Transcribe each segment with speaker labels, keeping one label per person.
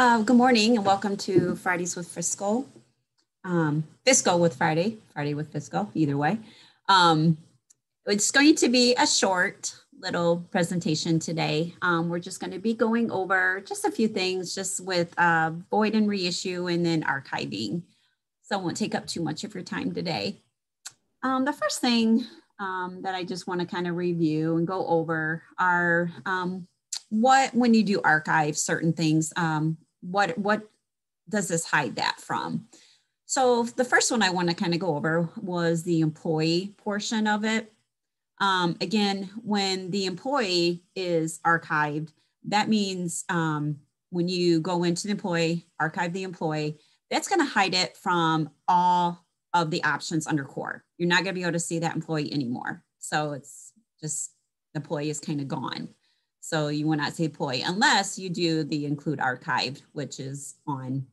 Speaker 1: Uh, good morning and welcome to Fridays with Fiscal. Um, with Friday, Friday with Fiscal, either way. Um, it's going to be a short little presentation today. Um, we're just going to be going over just a few things just with uh, void and reissue and then archiving. So I won't take up too much of your time today. Um, the first thing um, that I just want to kind of review and go over are what, when you do archive certain things, um, what what does this hide that from? So the first one I want to kind of go over was the employee portion of it. Um, again, when the employee is archived, that means um, when you go into the employee, archive the employee, that's going to hide it from all of the options under core. You're not going to be able to see that employee anymore. So it's just the employee is kind of gone. So you will not say employee unless you do the include archived, which is on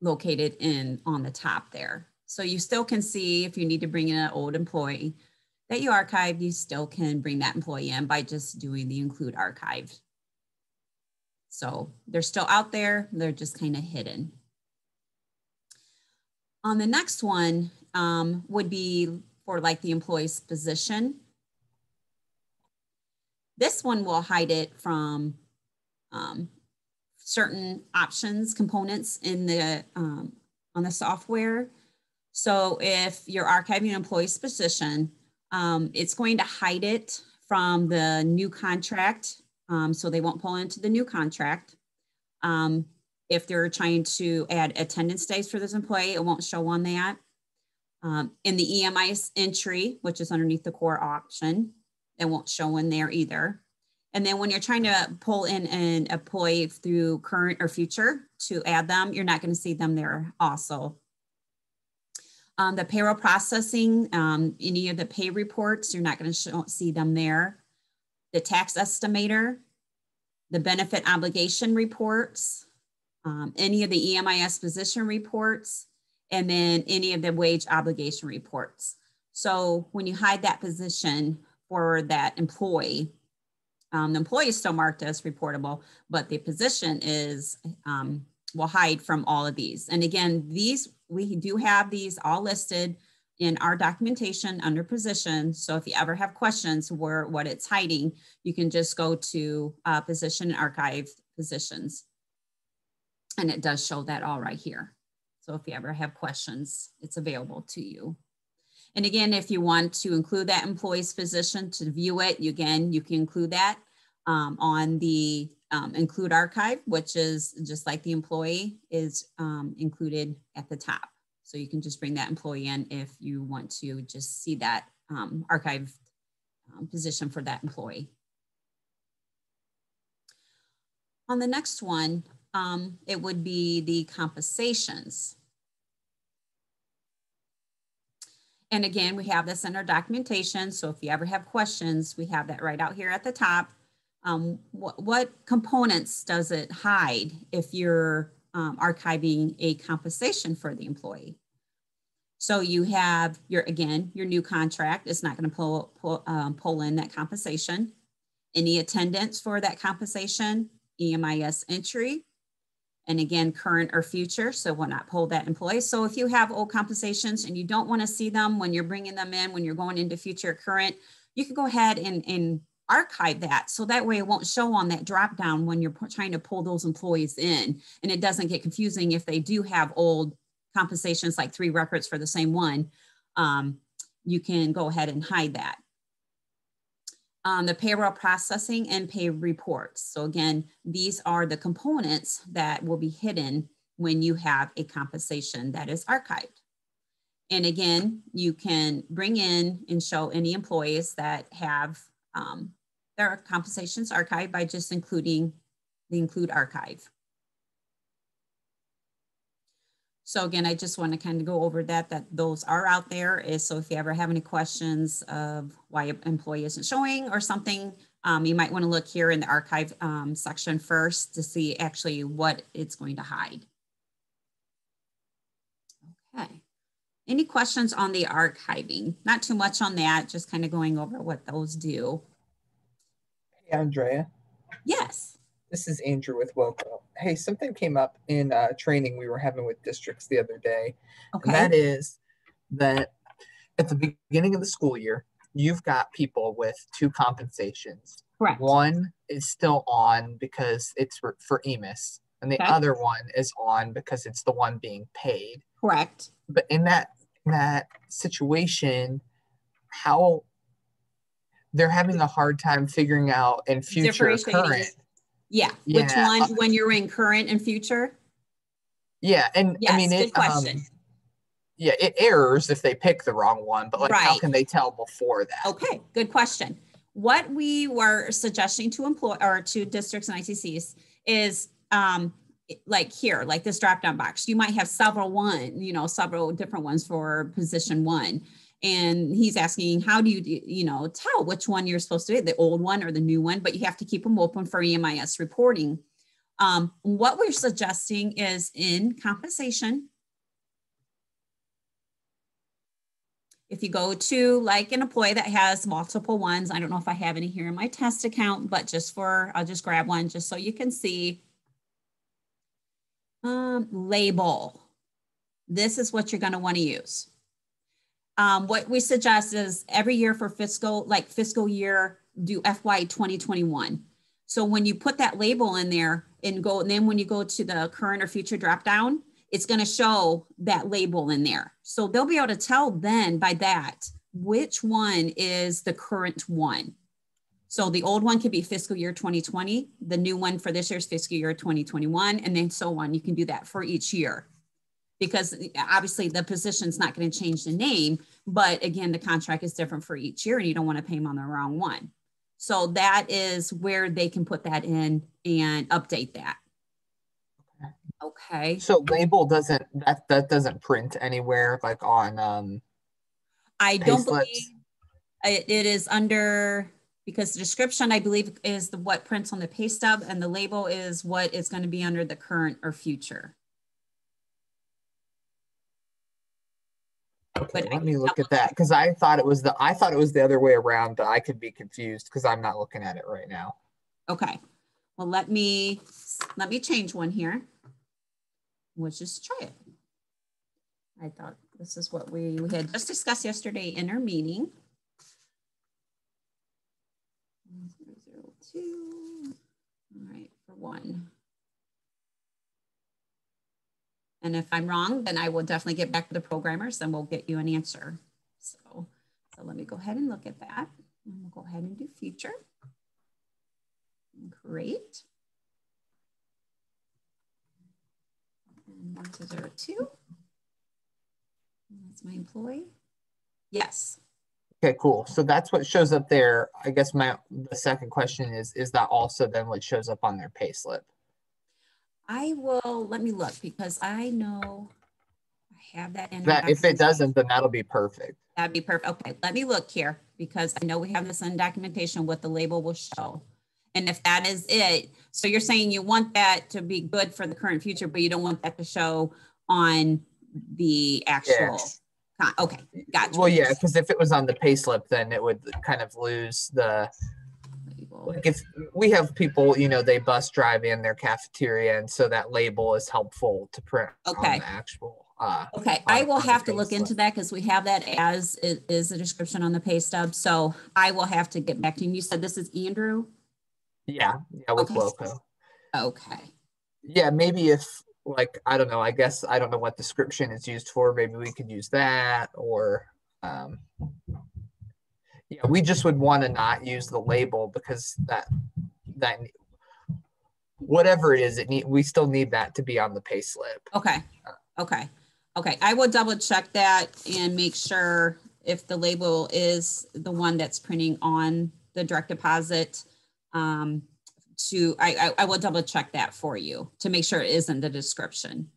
Speaker 1: located in on the top there. So you still can see if you need to bring in an old employee that you archived, you still can bring that employee in by just doing the include archived. So they're still out there, they're just kind of hidden. On the next one um, would be for like the employee's position. This one will hide it from um, certain options components in the um, on the software. So if you're archiving an employee's position, um, it's going to hide it from the new contract. Um, so they won't pull into the new contract. Um, if they're trying to add attendance days for this employee, it won't show on that. Um, in the EMIS entry, which is underneath the core option, it won't show in there either. And then when you're trying to pull in an employee through current or future to add them, you're not going to see them there also. Um, the payroll processing, um, any of the pay reports, you're not going to see them there. The tax estimator, the benefit obligation reports, um, any of the EMIS position reports, and then any of the wage obligation reports. So when you hide that position, for that employee. Um, the employee is still marked as reportable, but the position is um, will hide from all of these. And again, these we do have these all listed in our documentation under position. So if you ever have questions where what it's hiding, you can just go to uh, position and archive positions. And it does show that all right here. So if you ever have questions, it's available to you. And again, if you want to include that employee's position to view it, you, again, you can include that um, on the um, include archive, which is just like the employee is um, included at the top. So you can just bring that employee in if you want to just see that um, archive um, position for that employee. On the next one, um, it would be the compensations. And again, we have this in our documentation. So if you ever have questions, we have that right out here at the top. Um, what, what, components does it hide if you're um, archiving a compensation for the employee? So you have your, again, your new contract is not going to pull, pull, um, pull in that compensation. Any attendance for that compensation, EMIS entry, and again, current or future, so we'll not pull that employee. So if you have old compensations and you don't want to see them when you're bringing them in, when you're going into future current, you can go ahead and, and archive that. So that way it won't show on that drop down when you're trying to pull those employees in. And it doesn't get confusing if they do have old compensations, like three records for the same one, um, you can go ahead and hide that um, the payroll processing and pay reports. So again, these are the components that will be hidden when you have a compensation that is archived. And again, you can bring in and show any employees that have um, their compensations archived by just including the include archive. So again, I just want to kind of go over that, that those are out there. Is so if you ever have any questions of why an employee isn't showing or something, um, you might want to look here in the archive um, section first to see actually what it's going to hide. Okay. Any questions on the archiving? Not too much on that, just kind of going over what those do.
Speaker 2: Hey, Andrea.
Speaker 1: Yes.
Speaker 2: This is Andrew with WOCO. Hey, something came up in uh, training we were having with districts the other day.
Speaker 1: Okay.
Speaker 2: And that is that at the beginning of the school year, you've got people with two compensations.
Speaker 1: Correct.
Speaker 2: One is still on because it's for, EMIS, and the
Speaker 1: Okay.
Speaker 2: other one is on because it's the one being paid.
Speaker 1: Correct.
Speaker 2: But in that in that situation, how they're having a hard time figuring out in future current.
Speaker 1: It. Yeah. Which one when you're in current and future?
Speaker 2: Yeah, and
Speaker 1: Yes,
Speaker 2: I mean
Speaker 1: good
Speaker 2: it. Um,
Speaker 1: question.
Speaker 2: yeah, it errors if they pick the wrong one, but like, how can they tell before that?
Speaker 1: Okay, good question. What we were suggesting to employ or to districts and ITCs is um like here, like this drop down box. You might have several one, you know, several different ones for position one. And he's asking, how do you, you know, tell which one you're supposed to be, the old one or the new one, but you have to keep them open for EMIS reporting. Um, what we're suggesting is in compensation, if you go to like an employee that has multiple ones, I don't know if I have any here in my test account, but just for, I'll just grab one just so you can see. Um, label. This is what you're going to want to use. Um, what we suggest is every year for fiscal, like fiscal year, do FY 2021. So when you put that label in there and go, and then when you go to the current or future drop down, it's going to show that label in there. So they'll be able to tell then by that which one is the current one. So the old one could be fiscal year 2020, the new one for this year's fiscal year 2021, and then so on. You can do that for each year because obviously the position's not going to change the name, but again, the contract is different for each year and you don't want to pay them on the wrong one. So that is where they can put that in and update that. Okay.
Speaker 2: So label doesn't that that doesn't print anywhere like on um
Speaker 1: I don't
Speaker 2: slips?
Speaker 1: believe it, it is under because the description I believe is the what prints on the pay stub and the label is what is going to be under the current or future.
Speaker 2: Okay,
Speaker 1: But I
Speaker 2: let me look at that because I thought it was the I thought it was the other way around, but I could be confused because I'm not looking at it right now.
Speaker 1: Okay. Well, let me let me change one here. Let's just try it. I thought this is what we, we had just discussed yesterday in our meeting. Zero, zero, two. All right, for one. And if I'm wrong, then I will definitely get back to the programmers and we'll get you an answer. So, so let me go ahead and look at that. And we'll go ahead and do future. Great. And one to zero two. That's my employee. Yes.
Speaker 2: Okay, cool. So that's what shows up there. I guess my the second question is is that also then what shows up on their pay slip?
Speaker 1: I will, let me look because I know I have that in.
Speaker 2: That if it doesn't, then that'll be perfect.
Speaker 1: That'd be perfect. Okay, let me look here because I know we have this in documentation what the label will show. And if that is it, so you're saying you want that to be good for the current future, but you don't want that to show on the actual. con- Okay, gotcha.
Speaker 2: Well, yeah, because if it was on the pay slip, then it would kind of lose the. Like if we have people, you know, they bus drive in their cafeteria, and so that label is helpful to print
Speaker 1: Okay.
Speaker 2: on the actual. Uh,
Speaker 1: Okay, I will have to look into that because we have that as is, is a description on the pay stub. So I will have to get back to you. You said this is Andrew?
Speaker 2: yeah, yeah, with
Speaker 1: Okay.
Speaker 2: WOCO.
Speaker 1: Okay.
Speaker 2: Yeah, maybe if like I don't know, I guess I don't know what description is used for. Maybe we could use that or um yeah, we just would want to not use the label because that that whatever it is, it need we still need that to be on the pay slip.
Speaker 1: Okay, okay, okay. I will double check that and make sure if the label is the one that's printing on the direct deposit. Um, to, I, I, I will double check that for you to make sure it isn't the description.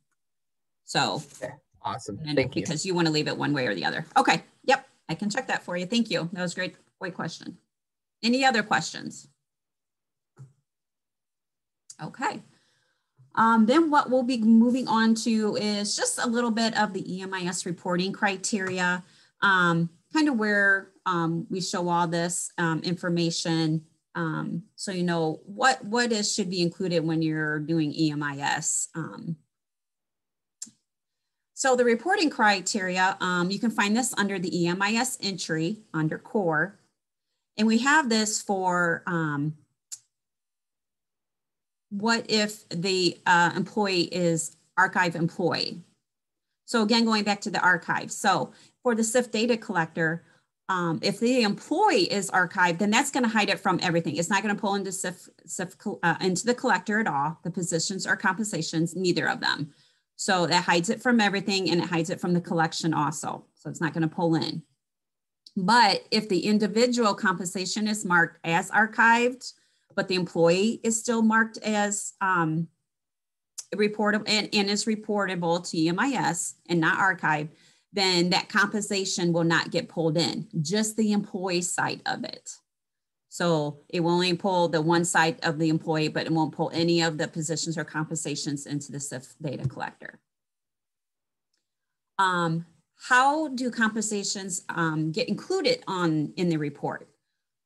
Speaker 1: So,
Speaker 2: okay.
Speaker 1: Awesome.
Speaker 2: Thank you.
Speaker 1: because you want to leave it one way or the other. Okay, yep, I can check that for you. Thank you. That was great, great question. Any other questions? Okay. Um, then what we'll be moving on to is just a little bit of the EMIS reporting criteria, um, kind of where um, we show all this um, information um, so you know what what is should be included when you're doing EMIS. So the reporting criteria, um, you can find this under the EMIS entry under core. And we have this for um, what if the uh, employee is archive employee. So again, going back to the archive. So for the SIF data collector, um, if the employee is archived, then that's going to hide it from everything. It's not going to pull into SIF, SIF uh, into the collector at all. The positions or compensations, neither of them. So that hides it from everything and it hides it from the collection also. So it's not going to pull in. But if the individual compensation is marked as archived, but the employee is still marked as um, reportable and, and is reportable to EMIS and not archived, then that compensation will not get pulled in, just the employee side of it. So it will only pull the one side of the employee, but it won't pull any of the positions or compensations into the SIF data collector. Um, how do compensations um, get included on in the report?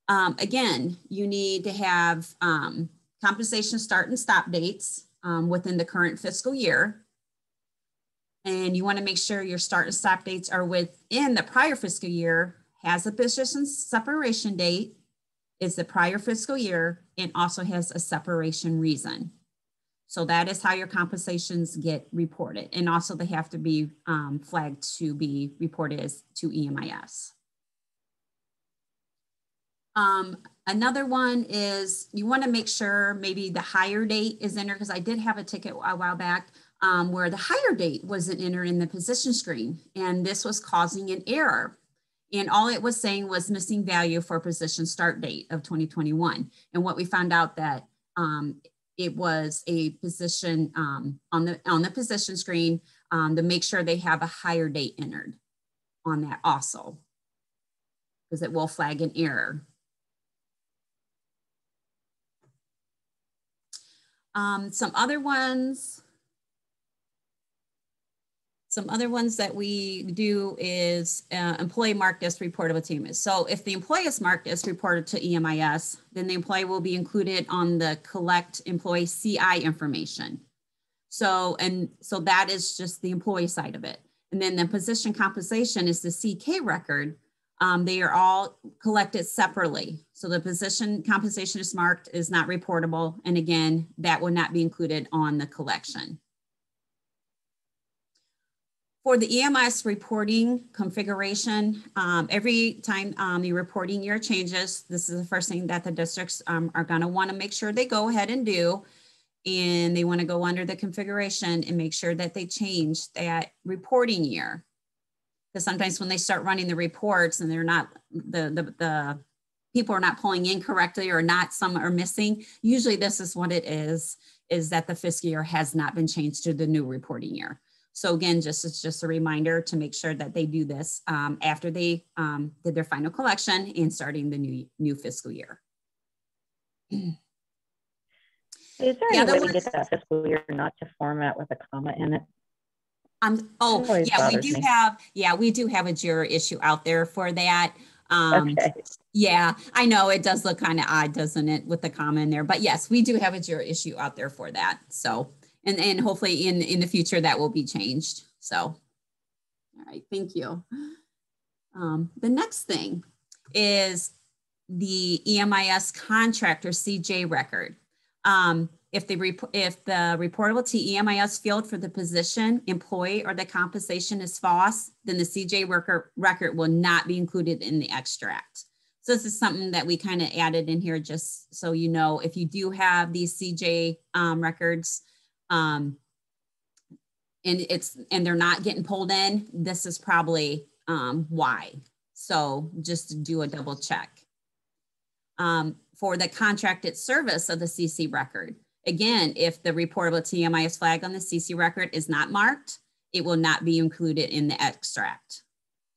Speaker 1: Um, again, you need to have um, compensation start and stop dates um, within the current fiscal year. And you want to make sure your start and stop dates are within the prior fiscal year, has a position separation date, is the prior fiscal year and also has a separation reason. So that is how your compensations get reported. And also they have to be um, flagged to be reported as to EMIS. Um, another one is you want to make sure maybe the hire date is entered because I did have a ticket a while back um, where the hire date wasn't entered in the position screen and this was causing an error. And all it was saying was missing value for position start date of 2021. And what we found out that um, it was a position um, on the on the position screen um, to make sure they have a higher date entered on that also, because it will flag an error. Um, some other ones some other ones that we do is uh, employee marked as reportable to. So if the employee is marked as reported to EMIS, then the employee will be included on the collect employee CI information. So, and so that is just the employee side of it. And then the position compensation is the CK record. Um, they are all collected separately. So the position compensation is marked is not reportable. And again, that will not be included on the collection. For the EMIS reporting configuration, um, every time um, the reporting year changes, this is the first thing that the districts um, are going to want to make sure they go ahead and do. And they want to go under the configuration and make sure that they change that reporting year. Because sometimes when they start running the reports and they're not, the, the, the people are not pulling in correctly or not, some are missing. Usually this is what it is, is that the fiscal year has not been changed to the new reporting year. So again, just it's just a reminder to make sure that they do this um, after they um, did their final collection and starting the new new fiscal year.
Speaker 3: Is there any way to get that fiscal year not to format with a comma in it?
Speaker 1: Um, oh, yeah, we do me. have, yeah, we do have a JIRA issue out there for that. Um, okay. Yeah, I know it does look kind of odd, doesn't it, with the comma in there? But yes, we do have a JIRA issue out there for that. So and and hopefully in in the future that will be changed. So, all right, thank you. Um, the next thing is the EMIS contractor CJ record. Um, if the if the reportable to EMIS field for the position, employee, or the compensation is false, then the CJ worker record will not be included in the extract. So this is something that we kind of added in here just so you know if you do have these CJ um, records, um, and it's and they're not getting pulled in, this is probably um, why. So just do a double check. Um, for the contracted service of the CC record, again, if the reportable to EMIS flag on the CC record is not marked, it will not be included in the extract.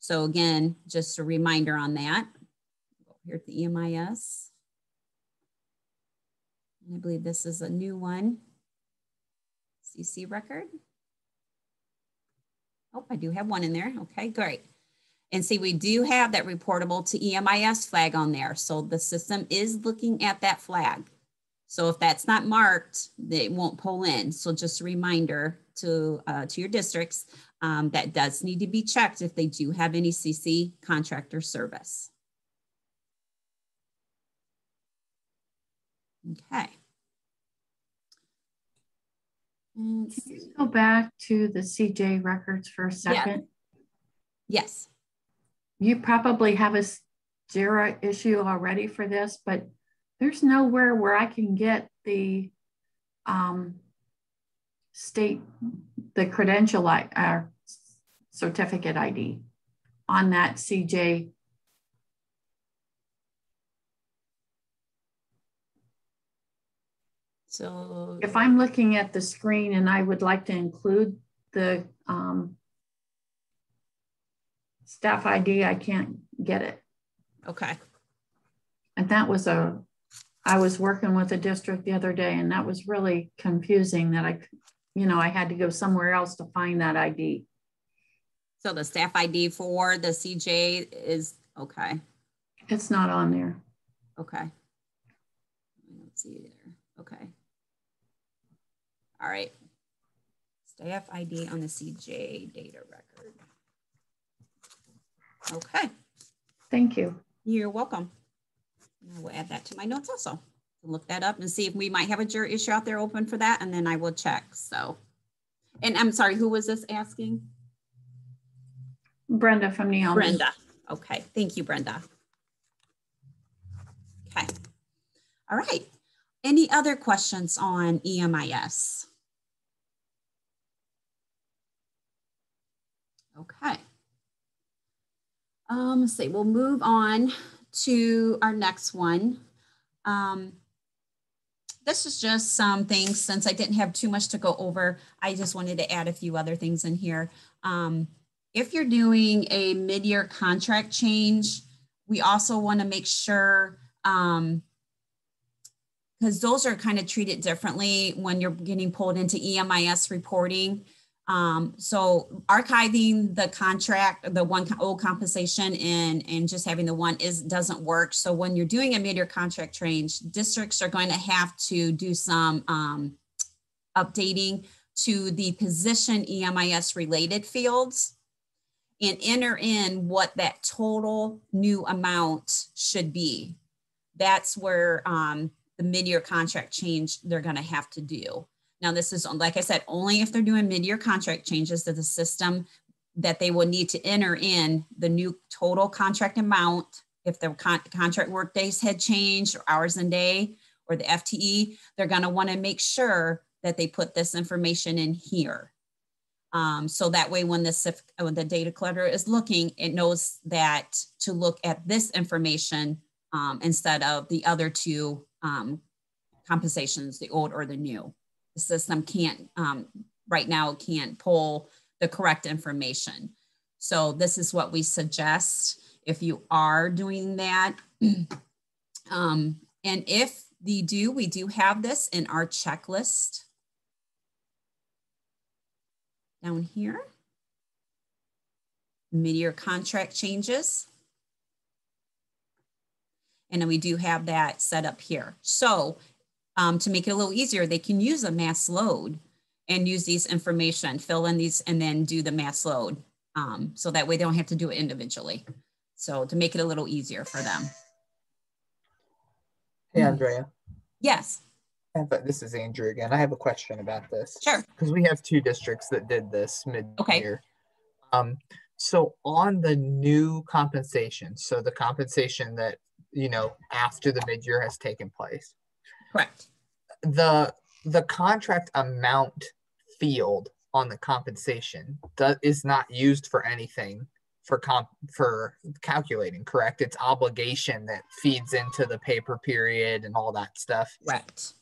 Speaker 1: So again, just a reminder on that. Here at the EMIS. I believe this is a new one. CC record. Oh, I do have one in there. Okay, great. And see, we do have that reportable to EMIS flag on there. So the system is looking at that flag. So if that's not marked, they won't pull in. So just a reminder to, uh, to your districts, um, that does need to be checked if they do have any CC contractor service. Okay.
Speaker 4: Can you go back to the CJ records for a second?
Speaker 1: Yeah. Yes.
Speaker 4: You probably have a JIRA issue already for this, but there's nowhere where I can get the um, state, the credential uh, certificate ID on that CJ.
Speaker 1: So
Speaker 4: if I'm looking at the screen and I would like to include the um, staff ID, I can't get it.
Speaker 1: Okay.
Speaker 4: And that was a, I was working with a district the other day and that was really confusing that I, you know, I had to go somewhere else to find that ID.
Speaker 1: So the staff ID for the CJ is, okay,
Speaker 4: It's not on there.
Speaker 1: okay. I don't see it there. Okay. All right. Staff ID on the CJ data record. Okay,
Speaker 4: Thank you.
Speaker 1: you're welcome. I will add that to my notes also. Look that up and see if we might have a JIRA issue out there open for that, and then I will check, so. And I'm sorry, who was this asking?
Speaker 4: Brenda from Neon.
Speaker 1: Brenda. Okay, thank you, Brenda. Okay. All right. Any other questions on EMIS? Okay. Um, let's see, we'll move on to our next one. Um, this is just some things since I didn't have too much to go over. I just wanted to add a few other things in here. Um, if you're doing a mid-year contract change, we also want to make sure um, because those are kind of treated differently when you're getting pulled into EMIS reporting. Um, so archiving the contract, the one old compensation and, and just having the one is doesn't work. So when you're doing a mid-year contract change, districts are going to have to do some um, updating to the position EMIS related fields and enter in what that total new amount should be. That's where um, the mid-year contract change they're going to have to do. Now, this is, like I said, only if they're doing mid-year contract changes to the system that they will need to enter in the new total contract amount. If the con contract work days had changed or hours and day or the FTE, they're going to want to make sure that they put this information in here. Um, so that way, when the, when the data collector is looking, it knows that to look at this information um, instead of the other two um, compensations, the old or the new. System can't, um, right now, can't pull the correct information. So this is what we suggest if you are doing that. um, and if they do, we do have this in our checklist down here. Mid-year contract changes. And then we do have that set up here. So um, to make it a little easier, they can use a mass load and use these information, fill in these, and then do the mass load. Um, so that way they don't have to do it individually. So to make it a little easier for them.
Speaker 2: Hey, Andrea.
Speaker 1: Yes.
Speaker 2: This is Andrew again. I have a question about this.
Speaker 1: Sure.
Speaker 2: Because we have two districts that did this mid-year.
Speaker 1: Okay.
Speaker 2: Um, so on the new compensation, so the compensation that you know after the mid-year has taken place,
Speaker 1: Correct.
Speaker 2: the the contract amount field on the compensation that is not used for anything for comp for calculating correct it's obligation that feeds into the paper period and all that stuff
Speaker 1: Correct.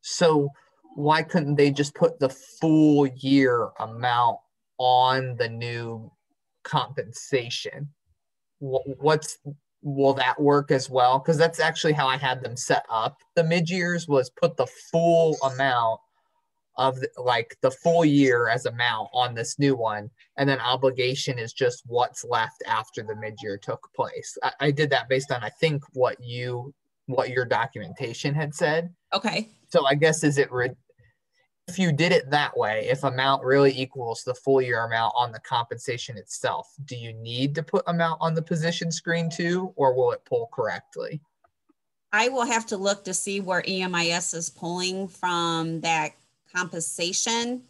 Speaker 2: so why couldn't they just put the full year amount on the new compensation what's will that work as well because that's actually how i had them set up the mid years was put the full amount of the, like the full year as amount on this new one, and then obligation is just what's left after the mid-year took place. I, I did that based on I think what you what your documentation had said.
Speaker 1: Okay.
Speaker 2: So I guess is it re- if you did it that way, if amount really equals the full year amount on the compensation itself, do you need to put amount on the position screen too, or will it pull correctly?
Speaker 1: I will have to look to see where EMIS is pulling from that compensation.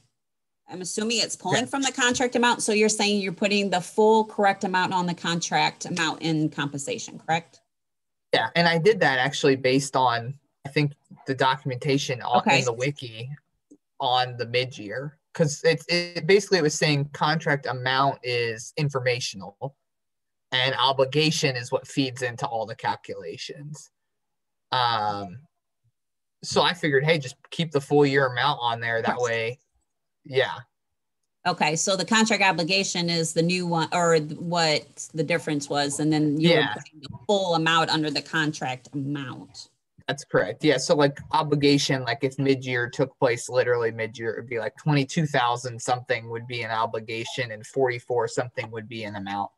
Speaker 1: I'm assuming it's pulling
Speaker 2: Okay.
Speaker 1: from the contract amount. So you're saying you're putting the full correct amount on the contract amount in compensation, correct?
Speaker 2: Yeah, and I did that actually based on I think the documentation on,
Speaker 1: Okay.
Speaker 2: in the wiki on the mid year because it's it basically it was saying contract amount is informational and obligation is what feeds into all the calculations. Um, so I figured, hey, just keep the full year amount on there. That way, yeah,
Speaker 1: Okay, so the contract obligation is the new one or what the difference was, and then you were
Speaker 2: Yeah.
Speaker 1: putting the full amount under the contract amount.
Speaker 2: That's correct. Yeah. So like obligation, like if mid-year took place literally mid-year, it'd be like twenty-two thousand something would be an obligation and forty-four something would be an amount.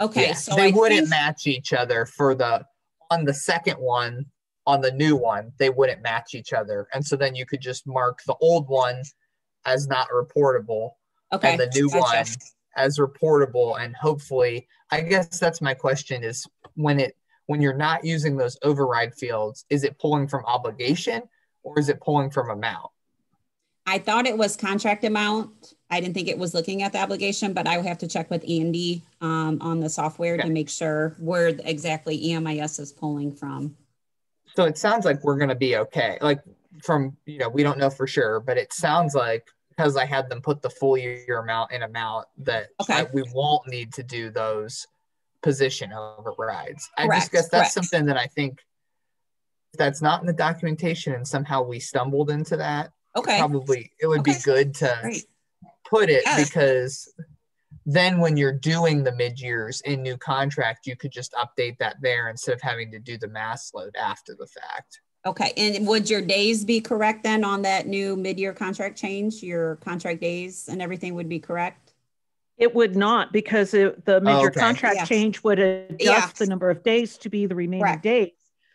Speaker 1: Okay,
Speaker 2: Yeah,
Speaker 1: so
Speaker 2: they
Speaker 1: I
Speaker 2: wouldn't
Speaker 1: think,
Speaker 2: match each other for the on the second one, on the new one, they wouldn't match each other. And so then you could just mark the old one as not reportable
Speaker 1: okay,
Speaker 2: and the new
Speaker 1: gotcha.
Speaker 2: one as reportable and hopefully i guess that's my question is when it when you're not using those override fields is it pulling from obligation or is it pulling from amount
Speaker 1: I thought it was contract amount. I didn't think it was looking at the obligation, but I would have to check with Andy um, on the software to make sure where exactly EMIS is pulling from.
Speaker 2: so it sounds like we're going to be okay like from you know we don't know for sure but it sounds like because i had them put the full year amount in amount that
Speaker 1: Okay.
Speaker 2: I- we won't need to do those position overrides i
Speaker 1: Correct,
Speaker 2: just guess that's
Speaker 1: correct.
Speaker 2: something that i think that's not in the documentation and somehow we stumbled into that
Speaker 1: Okay,
Speaker 2: probably it would be good to
Speaker 1: great.
Speaker 2: put it
Speaker 1: Yeah.
Speaker 2: because then when you're doing the mid years in new contract you could just update that there instead of having to do the mass load after the fact
Speaker 1: Okay, and would your days be correct then on that new mid-year contract change? Your contract days and everything would be correct?
Speaker 5: It would not because it, the mid-year
Speaker 2: okay.
Speaker 5: contract
Speaker 1: Yeah.
Speaker 5: change would
Speaker 1: Yeah.
Speaker 5: adjust the number of days to be the remaining
Speaker 1: Correct.
Speaker 5: days.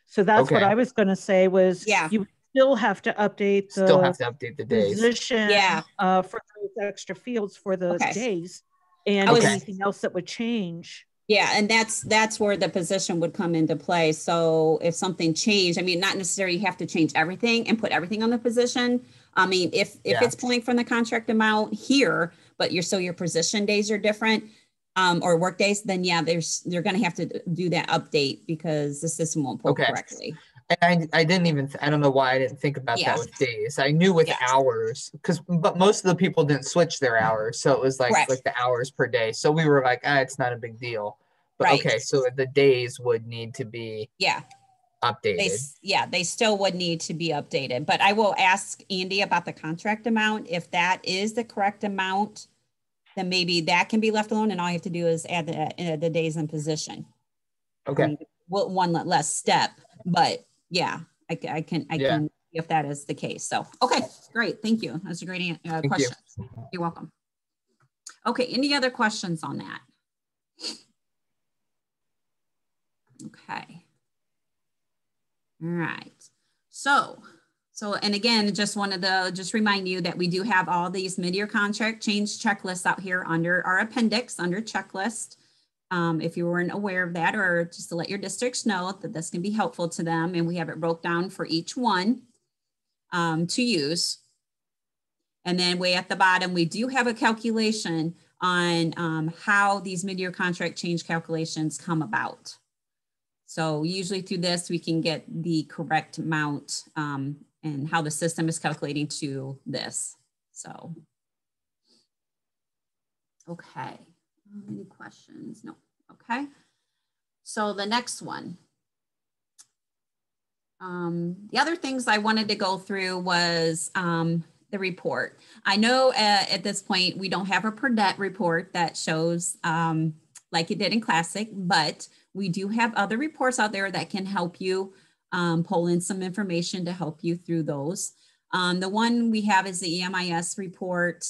Speaker 5: So that's what I was going to say was
Speaker 1: Yeah.
Speaker 5: you still have to update the
Speaker 2: still have
Speaker 5: the
Speaker 2: to update the days
Speaker 5: position
Speaker 1: Yeah.
Speaker 5: uh, for those extra fields for the
Speaker 1: Okay.
Speaker 5: days and
Speaker 1: I was-
Speaker 5: anything else that would change.
Speaker 1: Yeah, and that's that's where the position would come into play. So if something changed, I mean, not necessarily you have to change everything and put everything on the position. I mean, if if
Speaker 2: Yeah.
Speaker 1: it's pulling from the contract amount here, but you're so your position days are different, um, or work days, then yeah, there's you're gonna have to do that update because the system won't pull
Speaker 2: Okay.
Speaker 1: correctly.
Speaker 2: and I, I didn't even th- i don't know why i didn't think about
Speaker 1: Yeah.
Speaker 2: that with days i knew with
Speaker 1: Yeah.
Speaker 2: hours because but most of the people didn't switch their hours so it was like
Speaker 1: Correct.
Speaker 2: like the hours per day so we were like ah, it's not a big deal but
Speaker 1: Right.
Speaker 2: okay so the days would need to be
Speaker 1: Yeah,
Speaker 2: updated
Speaker 1: they yeah they still would need to be updated. But I will ask Andy about the contract amount. If that is the correct amount, then maybe that can be left alone, and all you have to do is add the uh, the days in position.
Speaker 2: okay
Speaker 1: Well, one le- less step, but yeah, I, I can I
Speaker 2: Yeah.
Speaker 1: can see if that is the case. So okay, great, thank you. That's a great uh,
Speaker 2: you.
Speaker 1: question. You're welcome. Okay, any other questions on that? Okay. All right. So, so, and again, just wanted to just remind you that we do have all these mid-year contract change checklists out here under our appendix, under checklist. Um, if you weren't aware of that, or just to let your districts know that this can be helpful to them, and we have it broke down for each one um, to use. And then way at the bottom, we do have a calculation on um, how these mid-year contract change calculations come about. So usually through this, we can get the correct amount um, and how the system is calculating to this. So, okay. Any questions? No. Okay. So the next one. Um, the other things I wanted to go through was um, the report. I know at this point we don't have a per debt report that shows um, like it did in Classic, but we do have other reports out there that can help you um, pull in some information to help you through those. Um, the one we have is the EMIS report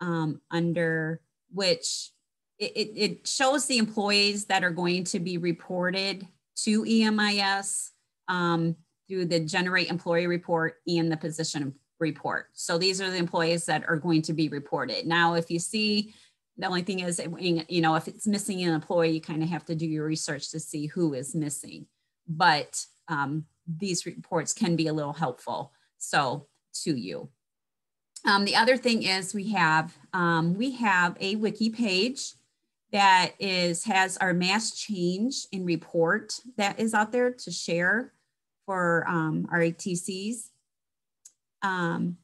Speaker 1: um, under which it, it, it shows the employees that are going to be reported to EMIS um, through the generate employee report and the position report. So these are the employees that are going to be reported. Now, if you see, the only thing is, you know, if it's missing an employee, you kind of have to do your research to see who is missing. But um, these reports can be a little helpful. So to you. Um, the other thing is we have um, we have a wiki page that is has our mass change in report that is out there to share for um, our ITCs. Um,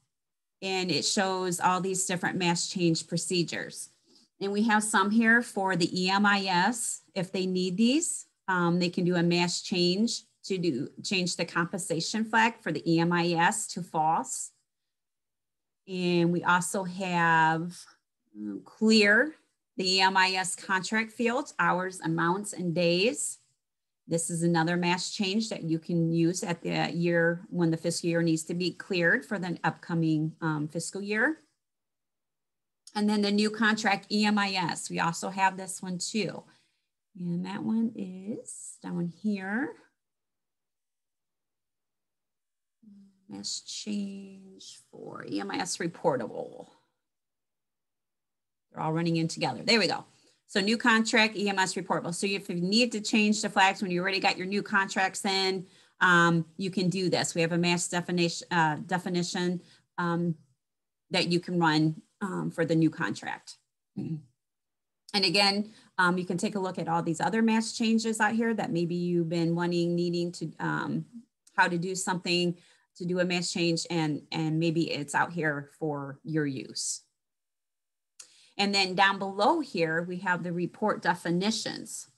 Speaker 1: and it shows all these different mass change procedures. And we have some here for the EMIS. If they need these, um, they can do a mass change to do change the compensation flag for the EMIS to false. And we also have um, clear the EMIS contract fields, hours, amounts, and days. This is another mass change that you can use at the year when the fiscal year needs to be cleared for the upcoming um, fiscal year. And then the new contract EMIS, we also have this one too. And that one is down here. Mass change for EMIS reportable. They're all running in together. There we go. So new contract, EMIS reportable. So if you need to change the flags when you already got your new contracts in, um, you can do this. We have a mass definition, uh, definition um, that you can run um, for the new contract. And again, um, you can take a look at all these other mass changes out here that maybe you've been wanting, needing to, um, how to do something to do a mass change and, and maybe it's out here for your use. And then down below here, we have the report definitions.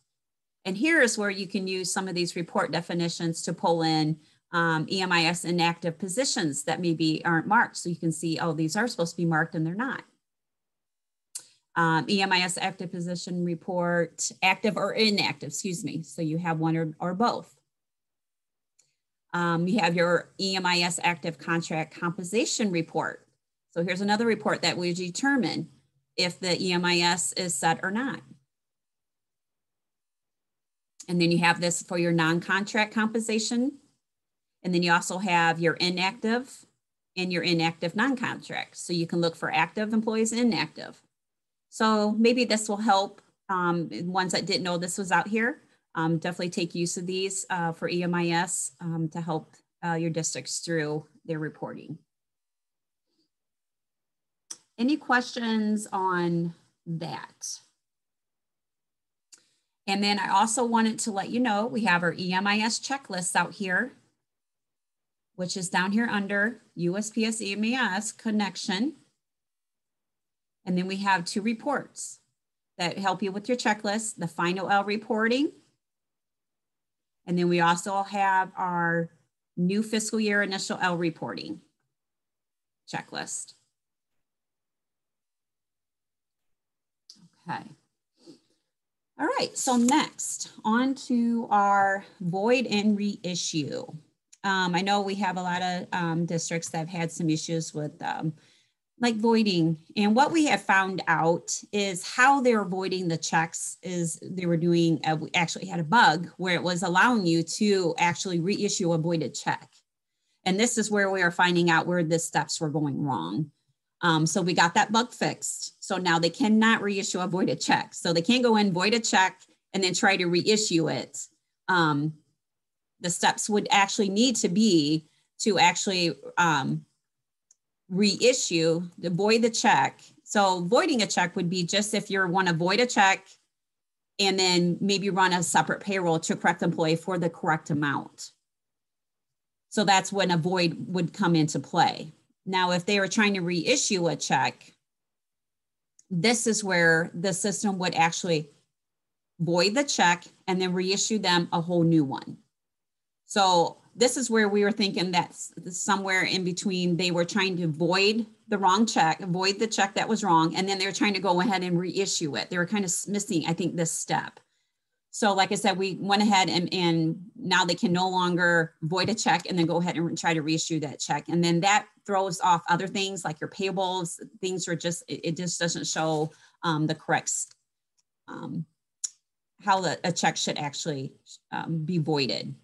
Speaker 1: And here is where you can use some of these report definitions to pull in um, EMIS inactive positions that maybe aren't marked. So you can see, oh, these are supposed to be marked and they're not. Um, EMIS active position report, active or inactive, excuse me. So you have one or, or both. Um, you have your EMIS active contract compensation report. So here's another report that we determine if the EMIS is set or not. And then you have this for your non-contract compensation. And then you also have your inactive and your inactive non-contract. So you can look for active employees and inactive. So maybe this will help um, ones that didn't know this was out here. Um, definitely take use of these uh, for EMIS um, to help uh, your districts through their reporting. Any questions on that? And then I also wanted to let you know we have our EMIS checklists out here, which is down here under USPS EMIS connection. And then we have two reports that help you with your checklist, the final L reporting. And then we also have our new fiscal year initial L reporting checklist. Okay. All right, so next on to our void and reissue. Um, I know we have a lot of um, districts that have had some issues with um, like voiding. And what we have found out is how they're voiding the checks is they were doing, a, we actually had a bug where it was allowing you to actually reissue a voided check. And this is where we are finding out where the steps were going wrong. Um, so we got that bug fixed. So now they cannot reissue a voided check. So they can't go in, void a check, and then try to reissue it. Um, the steps would actually need to be to actually um, reissue, the void the check. So voiding a check would be just if you want to void a check and then maybe run a separate payroll to correct employee for the correct amount. So that's when a void would come into play. Now, if they were trying to reissue a check, this is where the system would actually void the check and then reissue them a whole new one. So this is where we were thinking that somewhere in between they were trying to void the wrong check, void the check that was wrong, and then they were trying to go ahead and reissue it. They were kind of missing, I think, this step. So like I said, we went ahead and, and now they can no longer void a check and then go ahead and try to reissue that check. And then that throws off other things like your payables, things are just, it, it just doesn't show um, the correct, um, how the, a check should actually um, be voided.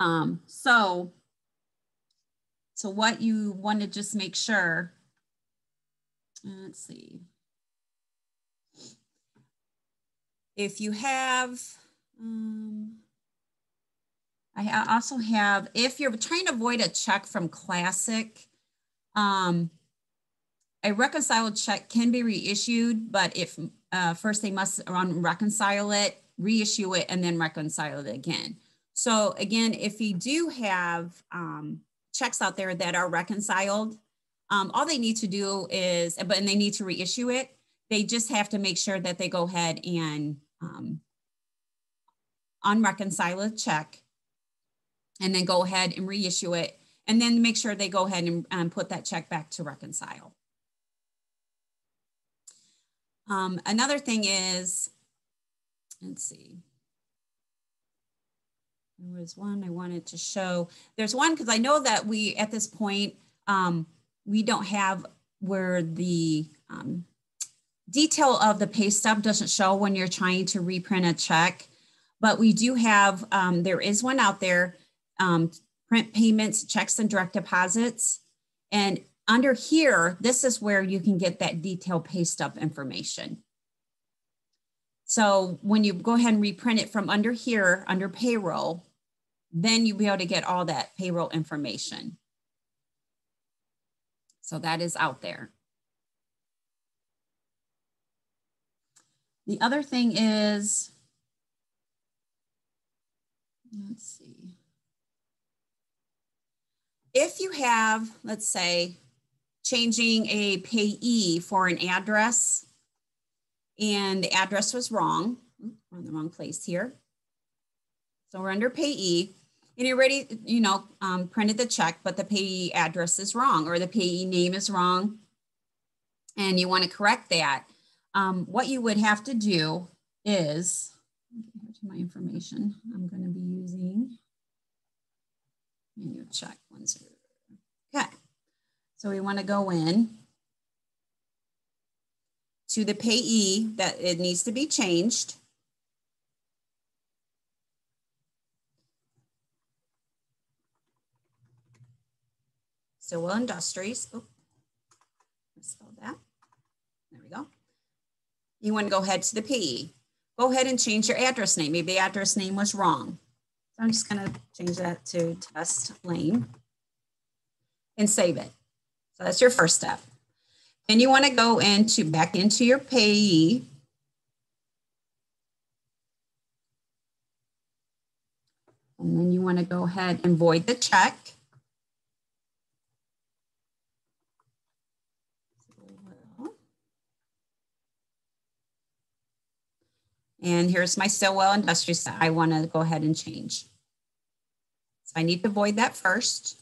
Speaker 1: Um, so, so what you want to just make sure, uh, let's see. If you have, um, I also have, if you're trying to avoid a check from Classic, um, a reconciled check can be reissued, but if uh, first they must reconcile it, reissue it, and then reconcile it again. So again, if you do have um, checks out there that are reconciled, um, all they need to do is, but and they need to reissue it. They just have to make sure that they go ahead and um, unreconcile a check and then go ahead and reissue it and then make sure they go ahead and put that check back to reconcile. Um, another thing is, let's see. There was one I wanted to show. There's one because I know that we, at this point, um, we don't have where the um, detail of the pay stub doesn't show when you're trying to reprint a check, but we do have, um, there is one out there, um, print payments, checks and direct deposits. And under here, this is where you can get that detailed pay stub information. So when you go ahead and reprint it from under here, under payroll, then you'll be able to get all that payroll information. So that is out there. The other thing is, let's see. If you have, let's say, changing a payee for an address and the address was wrong, we're in the wrong place here. So we're under payee and you already, you know, um, printed the check, but the payee address is wrong or the payee name is wrong and you want to correct that. Um, what you would have to do is, my information I'm going to be using and manual check one zero. Okay, so we want to go in to the payee that it needs to be changed. Stillwell Industries. Oh, spell that. There we go. You want to go ahead to the payee. Go ahead and change your address name. Maybe the address name was wrong. So I'm just going to change that to test lane and save it. So that's your first step. Then you want to go into back into your payee. And then you want to go ahead and void the check. And here's my Stillwell Industries that I want to go ahead and change. So I need to void that first.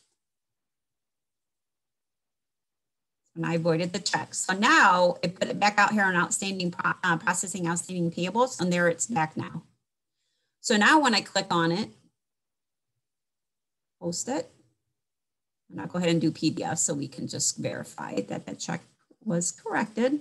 Speaker 1: And I voided the check. So now I put it back out here on outstanding uh, processing outstanding payables, and there it's back now. So now when I click on it, post it, and I'll go ahead and do PDF so we can just verify that the check was corrected.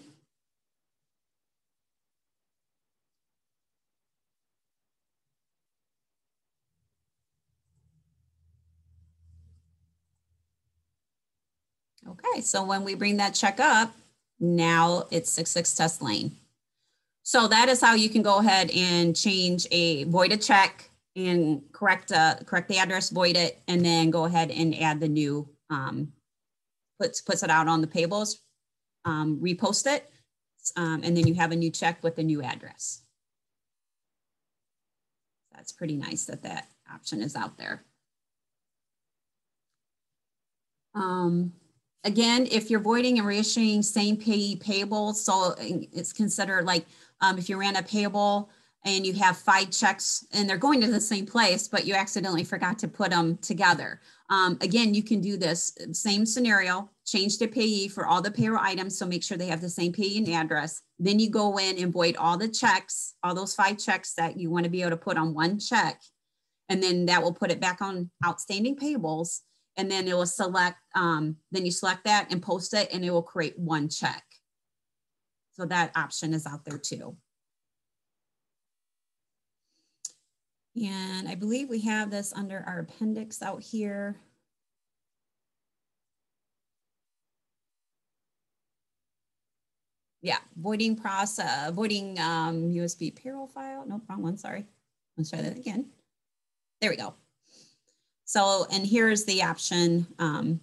Speaker 1: Okay, so when we bring that check up, now it's 66 test lane. So that is how you can go ahead and change a voided check and correct uh, correct the address, void it, and then go ahead and add the new um, puts puts it out on the payables, um, repost it, um, and then you have a new check with a new address. That's pretty nice that that option is out there. Um, Again, if you're voiding and reissuing same payee payable, so it's considered like um, if you ran a payable and you have five checks and they're going to the same place, but you accidentally forgot to put them together. Um, again, you can do this same scenario, change the payee for all the payroll items. So make sure they have the same payee and address. Then you go in and void all the checks, all those five checks that you want to be able to put on one check. And then that will put it back on outstanding payables. And then it will select, um, then you select that and post it and it will create one check. So that option is out there too. And I believe we have this under our appendix out here. Yeah, voiding process, voiding um, USB payroll file. No, wrong one, sorry. Let's try that again. There we go. So, and here's the option um,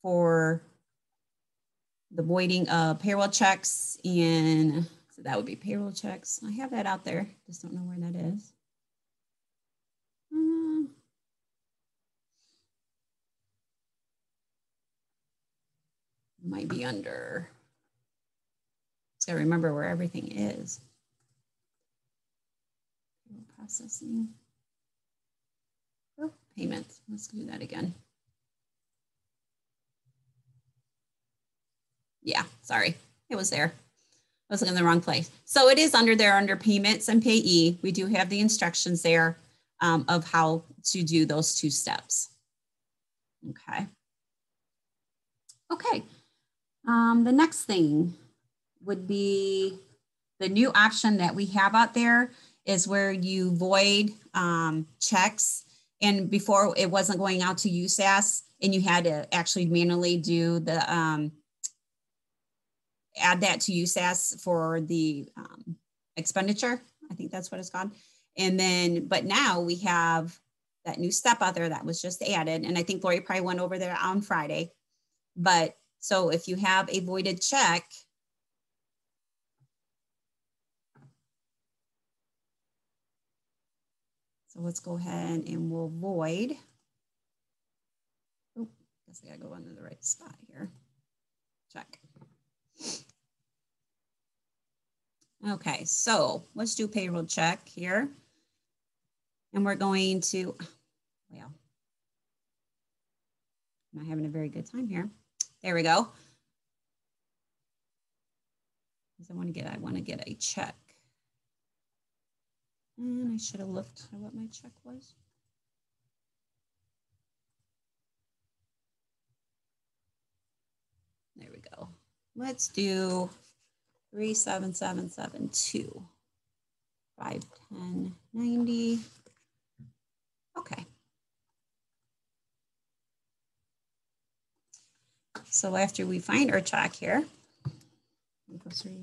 Speaker 1: for the voiding of payroll checks and so that would be payroll checks. I have that out there, just don't know where that is. Hmm. Might be under, so remember where everything is. Processing. Payments, let's do that again. Yeah, sorry, it was there. I was in the wrong place. So it is under there under payments and payee. We do have the instructions there um, of how to do those two steps. Okay. Okay. Um, the next thing would be the new option that we have out there is where you void um, checks. And before it wasn't going out to USAS and you had to actually manually do the, um, add that to USAS for the um, expenditure. I think that's what it's called. And then, but now we have that new step out there that was just added. And I think Lori probably went over there on Friday. But so if you have a voided check, so let's go ahead and we'll void. Oh, I guess I gotta go under the right spot here. Check. Okay, so let's do payroll check here. And we're going to, well, I'm not having a very good time here. There we go. Because I want to get, I want to get a check. And I should have looked at what my check was. There we go. Let's do 37772. 510 90 Okay. So after we find our check here, three, two.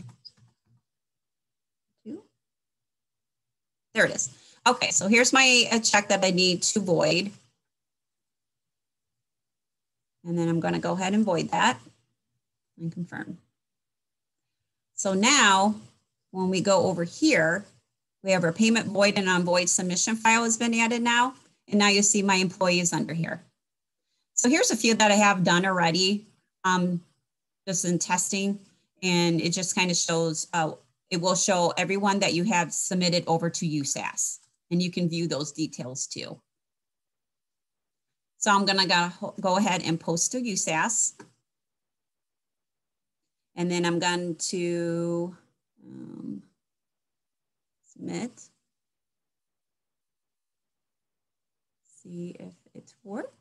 Speaker 1: There it is. Okay, so here's my check that I need to void. And then I'm going to go ahead and void that and confirm. So now when we go over here, we have our payment void and unvoid submission file has been added now. And now you see my employees under here. So here's a few that I have done already, um, just in testing. And it just kind of shows, uh, it will show everyone that you have submitted over to USAS. And you can view those details too. So I'm gonna go, go ahead and post to USAS. And then I'm going to um, submit. see if it's worked.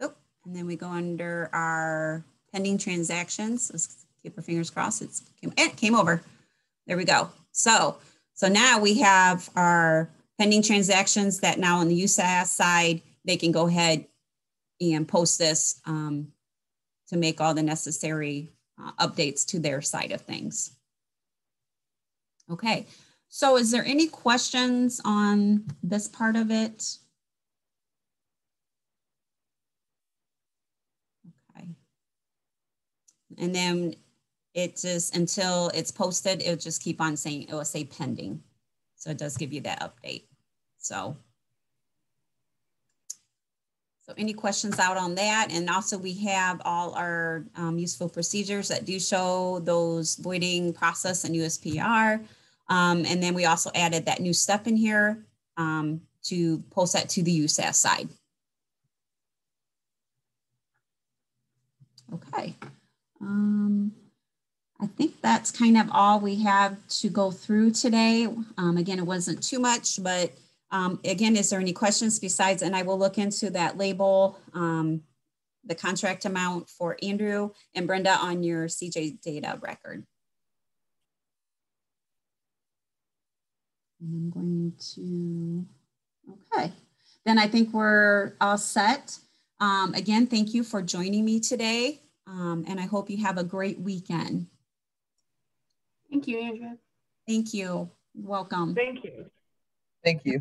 Speaker 1: Oh, and then we go under our pending transactions. Let's keep our fingers crossed. It's came, it came over. There we go. So, so now we have our pending transactions that now on the USAS side, they can go ahead and post this um, to make all the necessary uh, updates to their side of things. Okay, so is there any questions on this part of it? Okay. And then it just, until it's posted, it'll just keep on saying, it will say pending. So it does give you that update. So, so any questions out on that? And also we have all our um, useful procedures that do show those voiding process and USPR. Um, and then we also added that new step in here um, to post that to the USAS side. Okay. Um, I think that's kind of all we have to go through today. Um, again, it wasn't too much, but um, again, is there any questions besides, and I will look into that label, um, the contract amount for Andrew and Brenda on your CJ data record. And I'm going to, okay. Then I think we're all set. Um, again, thank you for joining me today. Um, and I hope you have a great weekend.
Speaker 4: Thank you, Andrea.
Speaker 1: Thank you. Welcome.
Speaker 6: Thank you.
Speaker 2: Thank you.